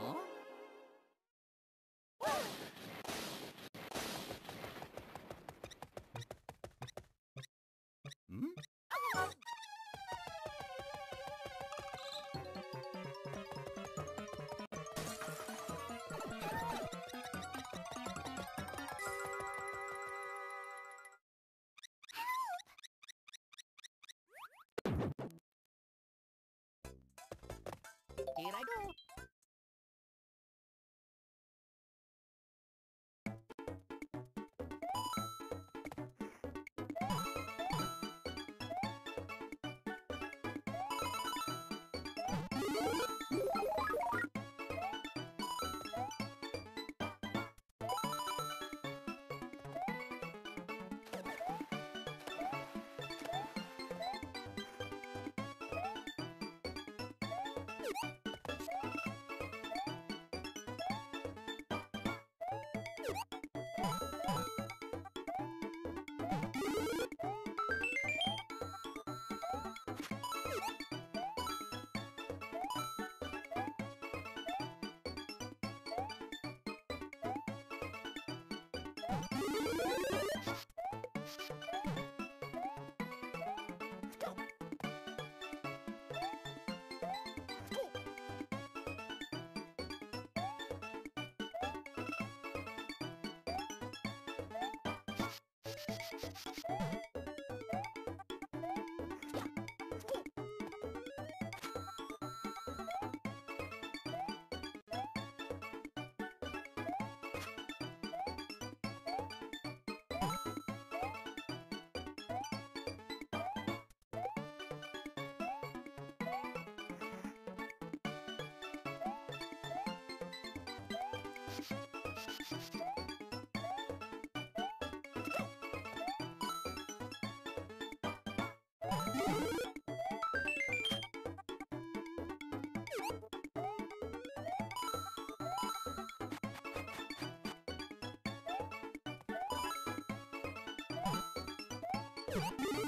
어? Here I go. you you Oh, my God.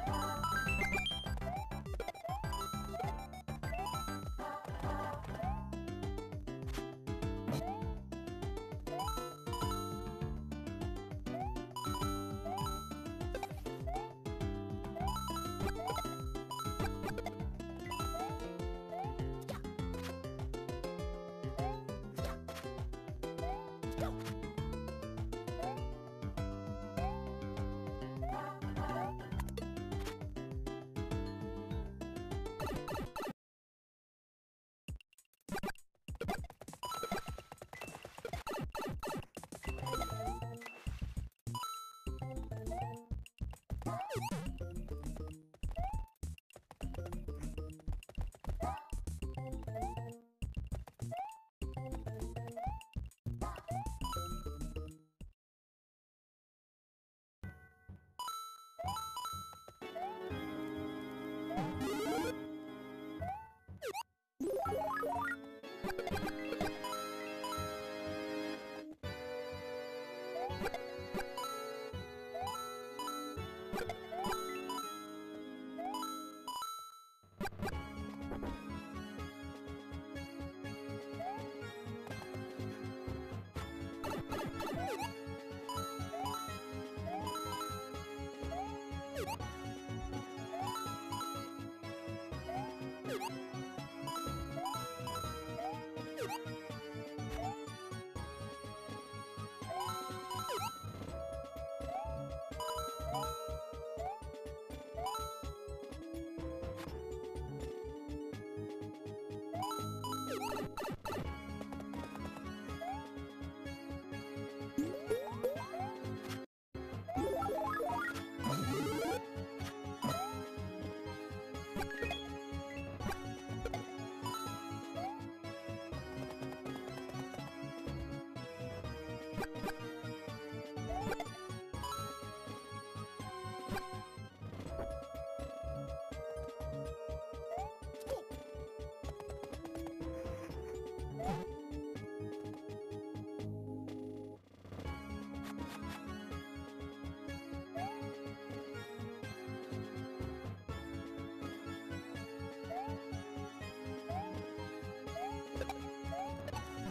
you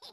so